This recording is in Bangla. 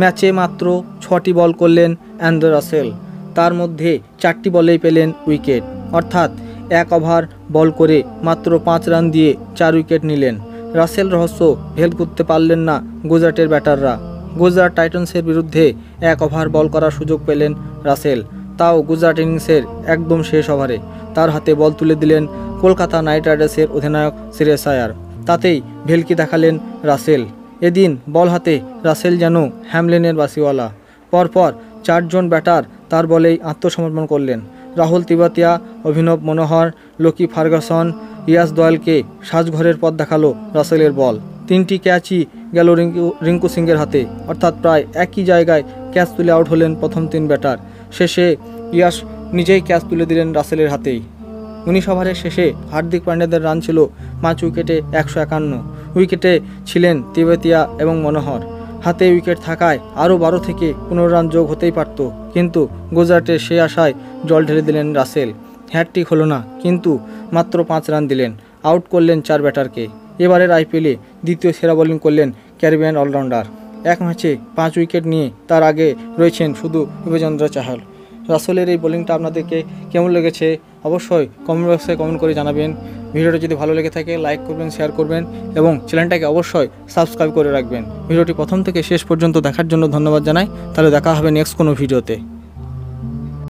ম্যাচে মাত্র ছটি বল করলেন অ্যান্ড্রে রাসেল। তার মধ্যে চারটি বলেই পেলেন উইকেট। অর্থাৎ এক ওভার বল করে মাত্র পাঁচ রান দিয়ে চার উইকেট নিলেন। রাসেল রহস্য ভেদ করতে পারলেন না গুজরাটের ব্যাটাররা। গুজরাট টাইটন্সের বিরুদ্ধে এক ওভার বল করার সুযোগ পেলেন রাসেল। তাও গুজরাট ইনিংসের একদম শেষ ওভারে তার হাতে বল তুলে দিলেন কলকাতা নাইট রাইডার্সের অধিনায়ক সিরেশ আয়ার। তাতেই ভেলকি দেখালেন রাসেল। এদিন বল হাতে রাসেল যেন হ্যামলেনের বাসিওয়ালা। পরপর চারজন ব্যাটার তার বলেই আত্মসমর্পণ করলেন। রাহুল তিবাতিয়া, অভিনব মনোহর, লোকি ফার্গাসন ইয়াস দয়ালকে সাজঘরের পথ দেখাল রাসেলের বল। তিনটি ক্যাচই গেল রিঙ্কু রিঙ্কু সিংয়ের হাতে। অর্থাৎ প্রায় একই জায়গায় ক্যাচ তুলে আউট হলেন প্রথম তিন ব্যাটার। শেষে ইয়াস নিজেই ক্যাচ তুলে দিলেন রাসেলের হাতেই। উনিশ ওভারের শেষে হার্দিক পান্ড্যাদের রান ছিল পাঁচ উইকেটে একশো একান্ন। উইকেটে ছিলেন তিবেতিয়া এবং মনোহর। হাতে উইকেট থাকায় আরও বারো থেকে পনেরো রান যোগ হতেই পারত, কিন্তু গুজরাটের সে আশায় জল ঢেলে দিলেন রাসেল। হ্যাটট্রিক হলো না, কিন্তু মাত্র পাঁচ রান দিলেন, আউট করলেন চার ব্যাটারকে। এবারের আইপিএলে দ্বিতীয় সেরা বোলিং করলেন ক্যারিবিয়ান অলরাউন্ডার। এক ম্যাচে পাঁচ উইকেট নিয়ে তার আগে রয়েছেন শুধু যুবচন্দ্র চাহাল। রাসেলের এই বোলিংটা আপনাদেরকে কেমন লেগেছে অবশ্যই কমেন্ট বক্সে কমেন্ট করে জানাবেন। ভিডিওটি যদি ভালো লেগে থাকে লাইক করবেন শেয়ার করবেন এবং চ্যানেলটাকে অবশ্যই সাবস্ক্রাইব করে রাখবেন। ভিডিওটি প্রথম থেকে শেষ পর্যন্ত দেখার জন্য ধন্যবাদ জানাই। তাহলে দেখা হবে নেক্সট কোনো ভিডিওতে।